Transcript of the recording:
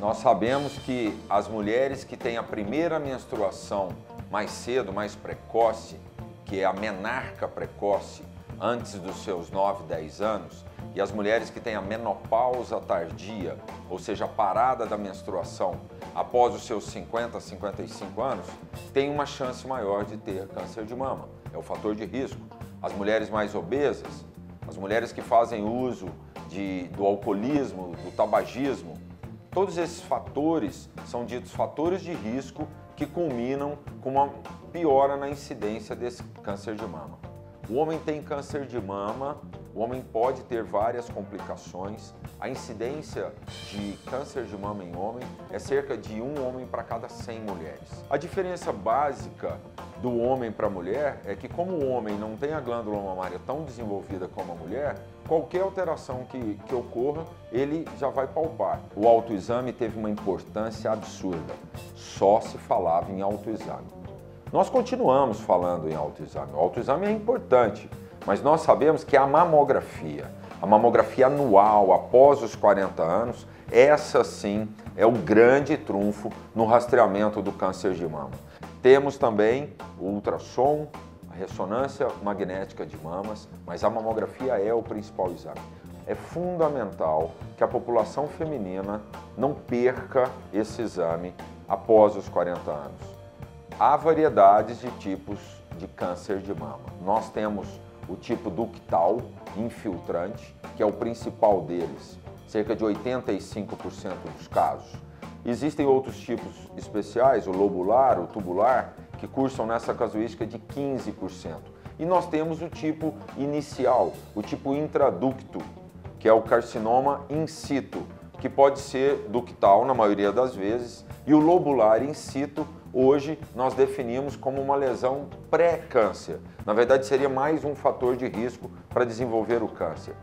Nós sabemos que as mulheres que têm a primeira menstruação mais cedo, mais precoce, que é a menarca precoce, antes dos seus 9, 10 anos, e as mulheres que têm a menopausa tardia, ou seja, a parada da menstruação após os seus 50, 55 anos, têm uma chance maior de ter câncer de mama. É o fator de risco. As mulheres mais obesas, as mulheres que fazem uso de, do alcoolismo, do tabagismo, Todos esses fatores são ditos fatores de risco que culminam com uma piora na incidência desse câncer de mama. O homem tem câncer de mama, o homem pode ter várias complicações. A incidência de câncer de mama em homem é cerca de um homem para cada 100 mulheres. A diferença básica do homem para a mulher é que como o homem não tem a glândula mamária tão desenvolvida como a mulher, qualquer alteração que, que ocorra, ele já vai palpar. O autoexame teve uma importância absurda. Só se falava em autoexame. Nós continuamos falando em autoexame. O autoexame é importante, mas nós sabemos que a mamografia, a mamografia anual após os 40 anos, essa sim é o grande trunfo no rastreamento do câncer de mama. Temos também o ultrassom, a ressonância magnética de mamas, mas a mamografia é o principal exame. É fundamental que a população feminina não perca esse exame após os 40 anos. Há variedades de tipos de câncer de mama. Nós temos o tipo ductal infiltrante, que é o principal deles, cerca de 85% dos casos. Existem outros tipos especiais, o lobular, o tubular, que cursam nessa casuística de 15%. E nós temos o tipo inicial, o tipo intraducto, que é o carcinoma in situ, que pode ser ductal na maioria das vezes, e o lobular in situ, hoje nós definimos como uma lesão pré-câncer. Na verdade, seria mais um fator de risco para desenvolver o câncer.